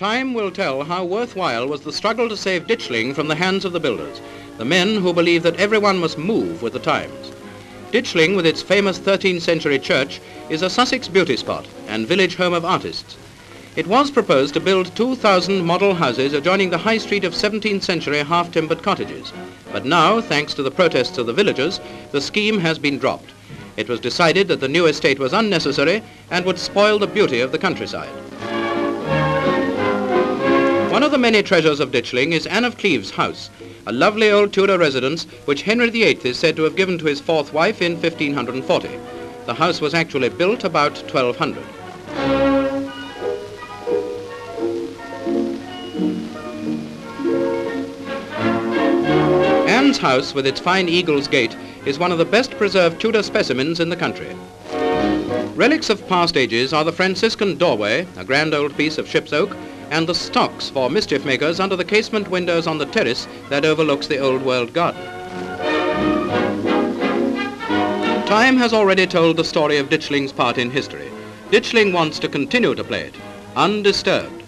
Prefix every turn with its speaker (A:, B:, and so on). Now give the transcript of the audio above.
A: Time will tell how worthwhile was the struggle to save Ditchling from the hands of the builders, the men who believed that everyone must move with the times. Ditchling, with its famous 13th century church, is a Sussex beauty spot and village home of artists. It was proposed to build 2,000 model houses adjoining the high street of 17th century half-timbered cottages. But now, thanks to the protests of the villagers, the scheme has been dropped. It was decided that the new estate was unnecessary and would spoil the beauty of the countryside. Many treasures of Ditchling is Anne of Cleves House, a lovely old Tudor residence which Henry VIII is said to have given to his fourth wife in 1540. The house was actually built about 1200. Anne's house with its fine eagle's gate is one of the best preserved Tudor specimens in the country. Relics of past ages are the Franciscan doorway, a grand old piece of ship's oak, and the stocks for mischief makers under the casement windows on the terrace that overlooks the old world garden. Time has already told the story of Ditchling's part in history. Ditchling wants to continue to play it, undisturbed.